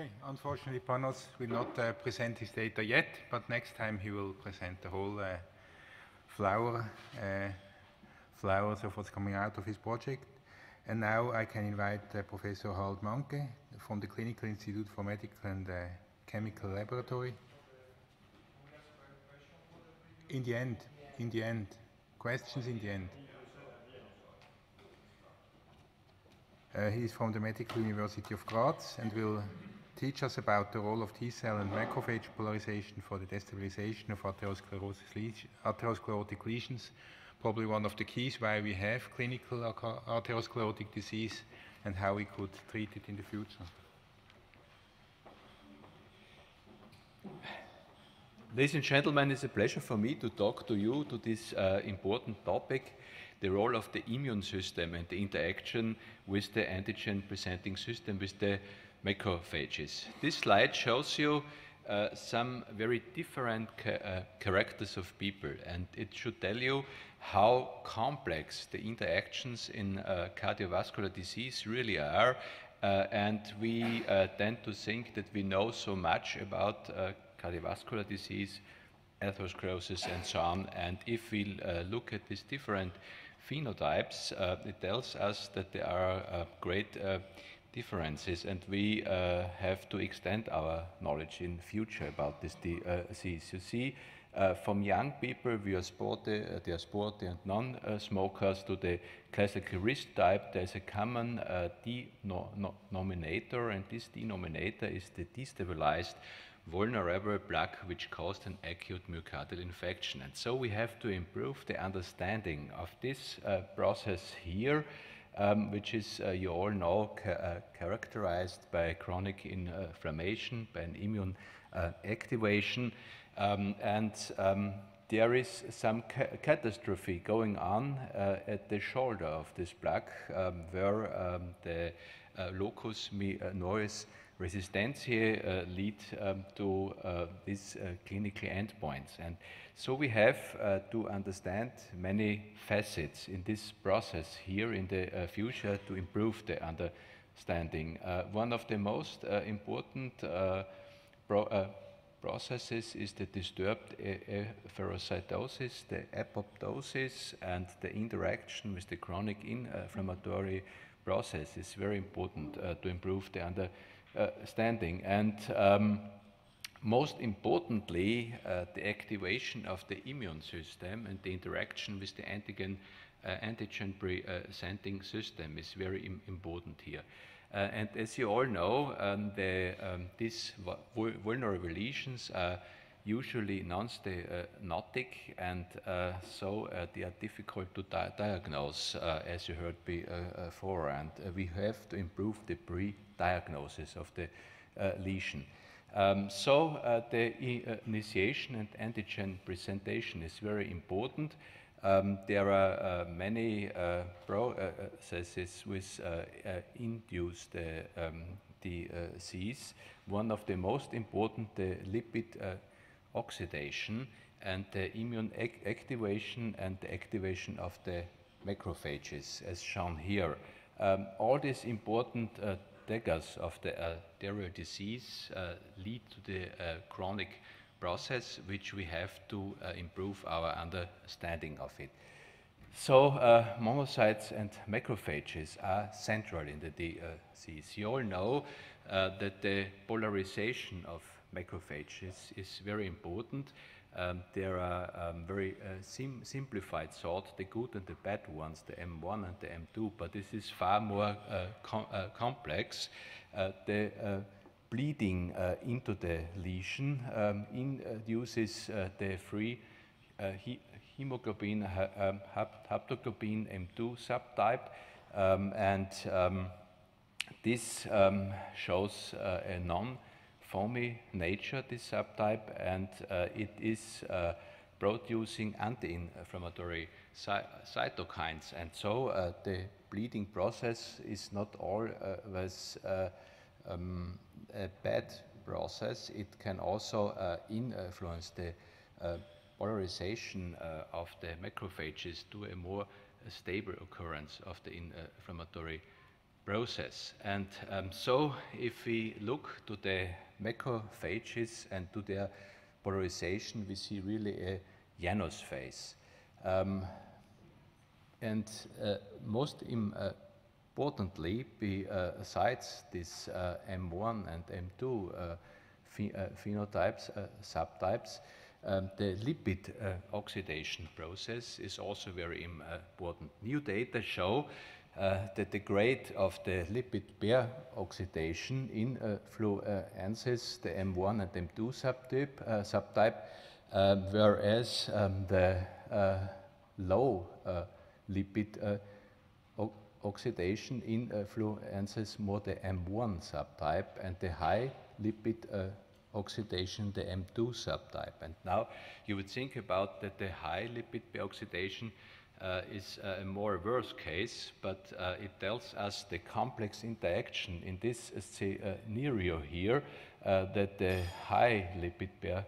Okay, unfortunately, Panos will not uh, present his data yet, but next time he will present the whole uh, flower, uh, flowers of what's coming out of his project. And now I can invite uh, Professor Harald Mangge from the Clinical Institute for Medical and uh, Chemical Laboratory. In the end, in the end. Questions in the end. Uh, he is from the Medical University of Graz and will teach us about the role of T-cell and macrophage polarization for the destabilization of atherosclerotic lesions. Probably one of the keys why we have clinical atherosclerotic disease and how we could treat it in the future. Ladies and gentlemen, it's a pleasure for me to talk to you to this uh, important topic the role of the immune system and the interaction with the antigen presenting system with the macrophages. This slide shows you uh, some very different ca uh, characters of people and it should tell you how complex the interactions in uh, cardiovascular disease really are uh, and we uh, tend to think that we know so much about uh, cardiovascular disease atherosclerosis and so on and if we look at these different phenotypes, it tells us that there are great differences and we have to extend our knowledge in future about this disease. You see, uh, from young people, are sporty, uh, they are sporty and non-smokers, to the classical risk type, there's a common uh, denominator, and this denominator is the destabilized vulnerable plaque which caused an acute myocardial infarction. And so we have to improve the understanding of this uh, process here, um, which is, uh, you all know, ca uh, characterized by chronic inflammation, by an immune uh, activation. Um, and um, there is some ca catastrophe going on uh, at the shoulder of this plaque, um, where um, the uh, locus minoris resistance here uh, lead um, to uh, these uh, clinical endpoints. And so we have uh, to understand many facets in this process here in the uh, future to improve the understanding. Uh, one of the most important pro processes is the disturbed phagocytosis, the apoptosis, and the interaction with the chronic inflammatory process is very important to improve the understanding uh, standing. And um, most importantly, uh, the activation of the immune system and the interaction with the antigen uh, antigen presenting system is very Im important here. Uh, and as you all know, um, the, um, these vulnerable lesions are usually non-stenotic and uh, so uh, they are difficult to di diagnose, as you heard before. And we have to improve the pre diagnosis of the uh, lesion. Um, so uh, the initiation and antigen presentation is very important. Um, there are uh, many uh, processes which uh, uh, induce the um, disease. One of the most important, the lipid oxidation and the immune ac activation and the activation of the macrophages, as shown here. Um, all these important uh, daggers of the arterial disease uh, lead to the uh, chronic process, which we have to uh, improve our understanding of it. So uh, monocytes and macrophages are central in the disease. You all know uh, that the polarization of macrophages is is very important um, there are um, very uh, sim simplified sort, the good and the bad ones, the M1 and the M2, but this is far more uh, com uh, complex. Uh, the uh, bleeding uh, into the lesion um, induces the free he hemoglobin, um, haptoglobin M2 subtype, um, and um, this shows a non foamy nature, this subtype, and uh, it is uh, producing anti-inflammatory cytokines. And so uh, the bleeding process is not always um, a bad process. It can also influence the polarization uh, of the macrophages to a more stable occurrence of the inflammatory process. And um, so if we look to the macrophages and to their polarization, we see really a Janus phase. Um, and uh, most importantly, besides this uh, M1 and M2 uh, phe uh, phenotypes, subtypes, um, the lipid oxidation process is also very important. New data show uh, the grade of the lipid pair oxidation in uh, the M1 and M2 subtype, uh, subtype um, whereas um, the low lipid oxidation in uh, more the M1 subtype and the high lipid uh, oxidation the M2 subtype. And now you would think about that the high lipid oxidation uh, is a more worse case, but uh, it tells us the complex interaction in this scenario here uh, that the high lipid pair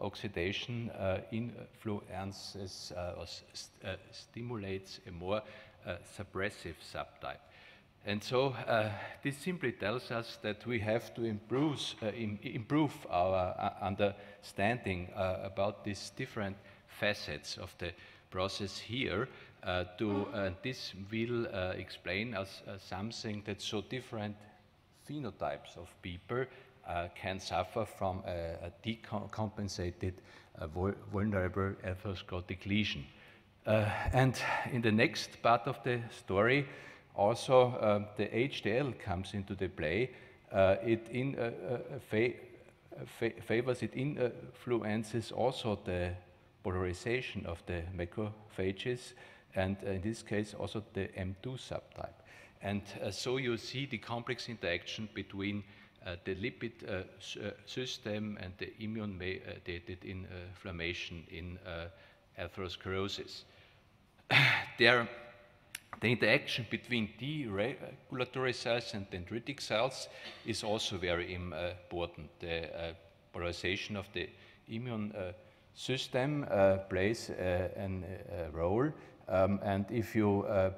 oxidation uh, influences uh, or st uh, stimulates a more suppressive subtype. And so this simply tells us that we have to improve, Im improve our understanding about these different facets of the process here uh, to uh, this will uh, explain us something that so different phenotypes of people can suffer from a, a decompensated vulnerable atherosclerotic lesion. and in the next part of the story, also the HDL comes into the play. Uh, it in, uh, uh, fa favors, it influences also the polarization of the macrophages, and uh, in this case also the M2 subtype. And uh, so you see the complex interaction between uh, the lipid uh, uh, system and the immune-mediated inflammation in atherosclerosis. there, the interaction between T regulatory cells and dendritic cells is also very important. The polarization of the immune system uh, plays a, a role. Um, and if you uh,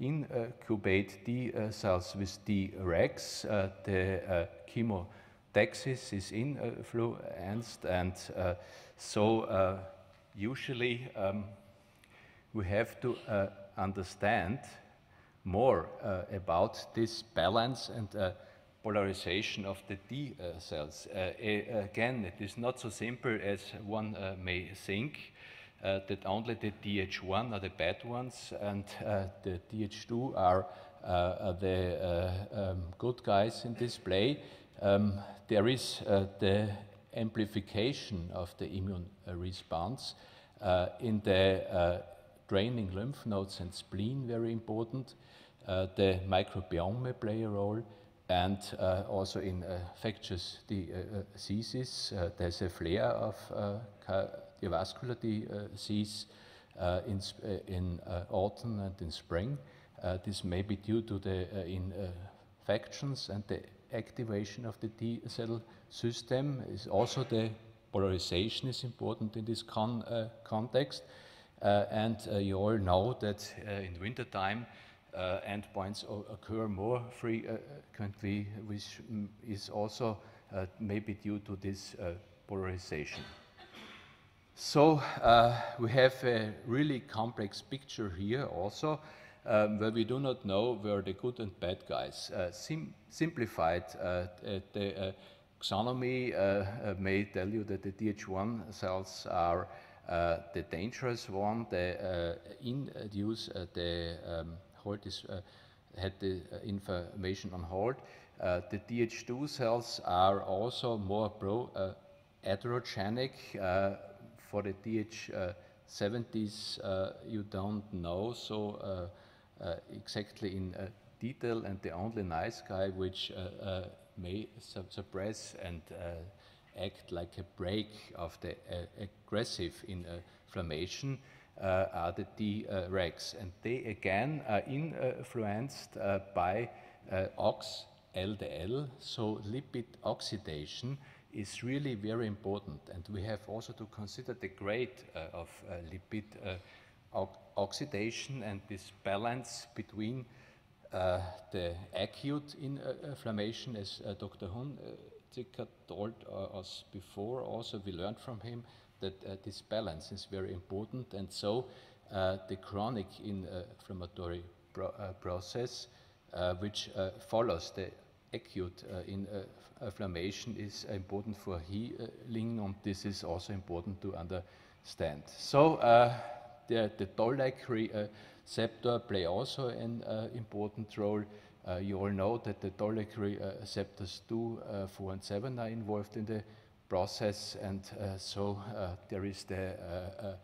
incubate T cells with Tregs, uh, the chemotaxis is influenced, and so usually um, we have to understand more uh, about this balance and uh, polarization of the T uh, cells. Uh, again, it is not so simple as one uh, may think. Uh, that only the Th1 are the bad ones and uh, the Th2 are uh, the um, good guys in this play. Um, there is the amplification of the immune response in the draining lymph nodes and spleen, very important. the microbiome may play a role and uh, also in uh, infectious diseases, uh, there's a flare of cardiovascular disease in, in autumn and in spring. this may be due to the infections and the activation of the T cell system is also the polarization is important in this con uh, context. Uh, and uh, you all know that in wintertime uh, endpoints occur more frequently, which mm, is also uh, maybe due to this uh, polarization. So we have a really complex picture here also, um, where we do not know where the good and bad guys. Uh, sim simplified, uh, the uh, taxonomy may tell you that the Th1 cells are the dangerous one. They induce the um, hold is, uh, had the uh, information on hold. Uh, the Th2 cells are also more pro-atherogenic. Uh, uh, for the Th17s, uh, you don't know so exactly in detail, and the only nice guy which may suppress and act like a brake of the aggressive inflammation are the Tregs. And they again are influenced uh, by uh, OX LDL, so lipid oxidation is really very important. And we have also to consider the grade of lipid oxidation and this balance between uh, the acute in, uh, inflammation, as uh, Dr. Hunziker told us before, also we learned from him that uh, this balance is very important, and so uh, the chronic inflammatory pro uh, process, which follows the acute in, inflammation, is important for healing, and this is also important to understand. So the, the toll-like receptor play also an uh, important role. Uh, you all know that the toll-like receptors 2, uh, 4, and 7 are involved in the process, and uh, so uh, there is the uh,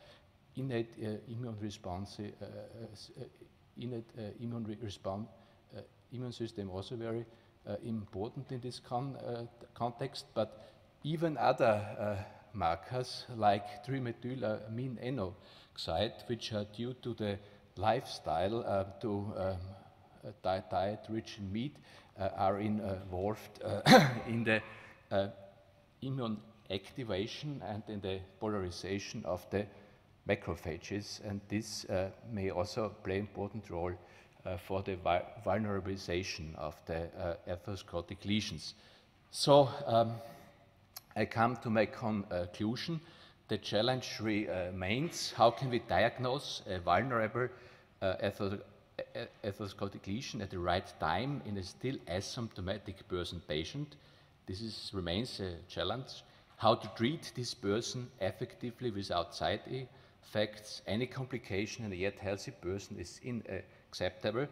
innate immune response, innate immune re response, immune system also very important in this con context, but even other markers like trimethylamine oxide, which are due to the lifestyle uh, to um, diet, diet, rich in meat, uh, are involved uh, in the immune activation and in the polarization of the macrophages, and this uh, may also play an important role uh, for the vulnerabilization of the uh, atherosclerotic lesions. So um, I come to my conclusion the challenge remains how can we diagnose a vulnerable uh, atherosclerotic lesion at the right time in a still asymptomatic person patient. This is, remains a challenge. How to treat this person effectively without side effects, any complication in a yet healthy person is unacceptable.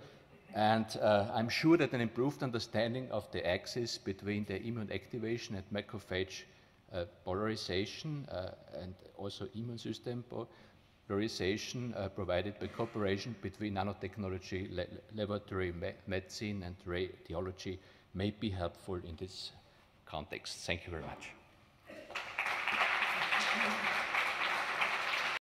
And uh, I'm sure that an improved understanding of the axis between the immune activation and macrophage uh, polarization uh, and also immune system polarization uh, provided by cooperation between nanotechnology, la laboratory me medicine, and radiology may be helpful in this context. Thank you very much.